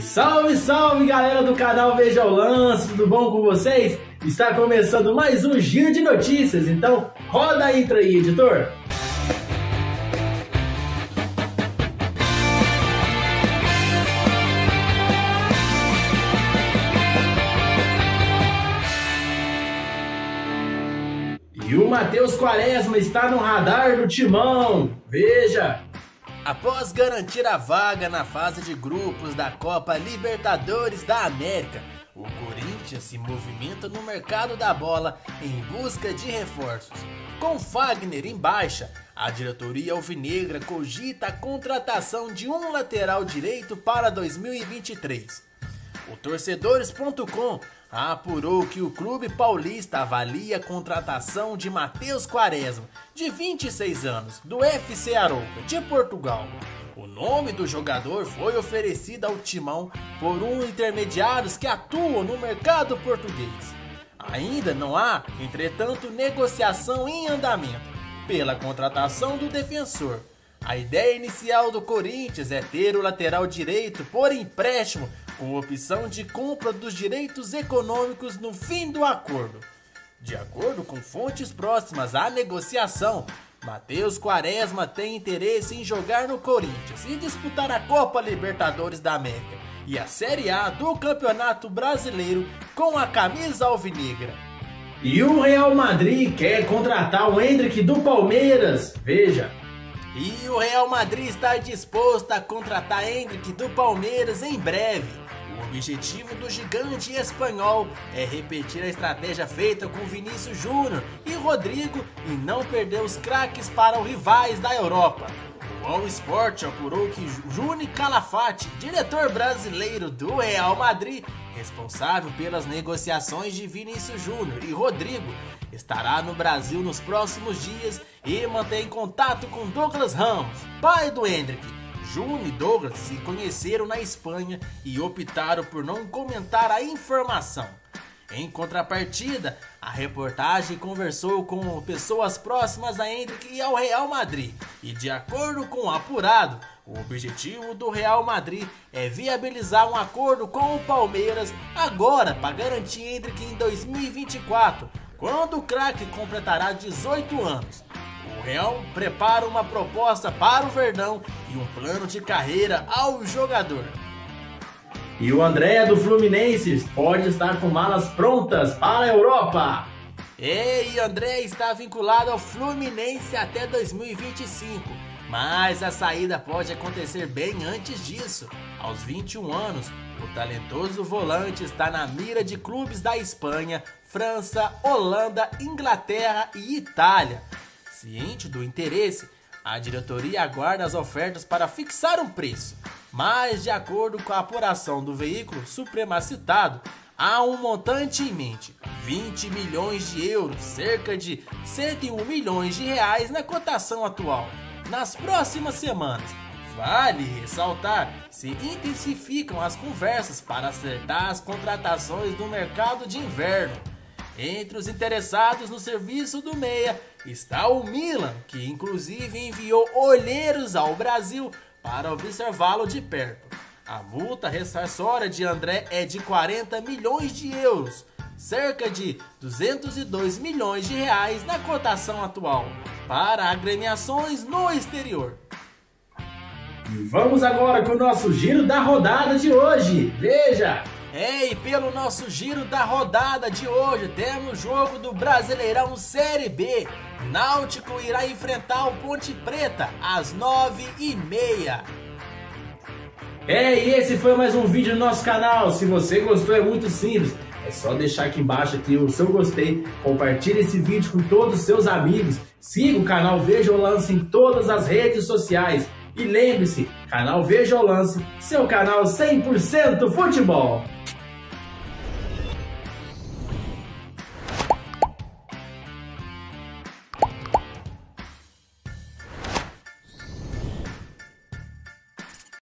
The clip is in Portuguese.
Salve, salve galera do canal Veja o Lance, tudo bom com vocês? Está começando mais um giro de notícias, então roda a intro aí, editor! E o Matheus Quaresma está no radar do timão, veja! Após garantir a vaga na fase de grupos da Copa Libertadores da América, o Corinthians se movimenta no mercado da bola em busca de reforços. Com Fagner em baixa, a diretoria alvinegra cogita a contratação de um lateral direito para 2023. O Torcedores.com apurou que o clube paulista avalia a contratação de Matheus Quaresma, de 26 anos, do FC Arouca, de Portugal. O nome do jogador foi oferecido ao timão por um intermediários que atuam no mercado português. Ainda não há, entretanto, negociação em andamento pela contratação do defensor. A ideia inicial do Corinthians é ter o lateral direito por empréstimo com opção de compra dos direitos econômicos no fim do acordo. De acordo com fontes próximas à negociação, Matheus Quaresma tem interesse em jogar no Corinthians e disputar a Copa Libertadores da América e a Série A do Campeonato Brasileiro com a camisa alvinegra. E o Real Madrid quer contratar o Hendrick do Palmeiras, veja! E o Real Madrid está disposto a contratar Hendrick do Palmeiras em breve. O objetivo do gigante espanhol é repetir a estratégia feita com Vinícius Júnior e Rodrigo e não perder os craques para os rivais da Europa. O All Sport apurou que Juni Calafate, diretor brasileiro do Real Madrid, responsável pelas negociações de Vinícius Júnior e Rodrigo, estará no Brasil nos próximos dias e mantém contato com Douglas Ramos, pai do Hendrick, June e Douglas se conheceram na Espanha e optaram por não comentar a informação. Em contrapartida, a reportagem conversou com pessoas próximas a Hendrick e ao Real Madrid, e de acordo com o apurado, o objetivo do Real Madrid é viabilizar um acordo com o Palmeiras agora para garantir Hendrick em 2024, quando o craque completará 18 anos. Real prepara uma proposta para o Verdão e um plano de carreira ao jogador. E o André do Fluminense pode estar com malas prontas para a Europa. E André está vinculado ao Fluminense até 2025, mas a saída pode acontecer bem antes disso. Aos 21 anos, o talentoso volante está na mira de clubes da Espanha, França, Holanda, Inglaterra e Itália. Ciente do interesse, a diretoria aguarda as ofertas para fixar um preço, mas de acordo com a apuração do veículo supremacitado, há um montante em mente: 20 milhões de euros, cerca de 101 milhões de reais na cotação atual. Nas próximas semanas, vale ressaltar, se intensificam as conversas para acertar as contratações do mercado de inverno. Entre os interessados no serviço do Meia está o Milan, que inclusive enviou olheiros ao Brasil para observá-lo de perto. A multa ressarçória de André é de 40 milhões de euros, cerca de 202 milhões de reais na cotação atual, para agremiações no exterior. Vamos agora com o nosso giro da rodada de hoje. Veja! É, e pelo nosso giro da rodada de hoje, temos jogo do Brasileirão Série B. Náutico irá enfrentar o Ponte Preta às nove e meia. É, e esse foi mais um vídeo no nosso canal. Se você gostou, é muito simples. É só deixar aqui embaixo aqui o seu gostei, compartilhe esse vídeo com todos os seus amigos, siga o canal Veja o Lance em todas as redes sociais. E lembre-se, canal Veja o Lance, seu canal 100% futebol.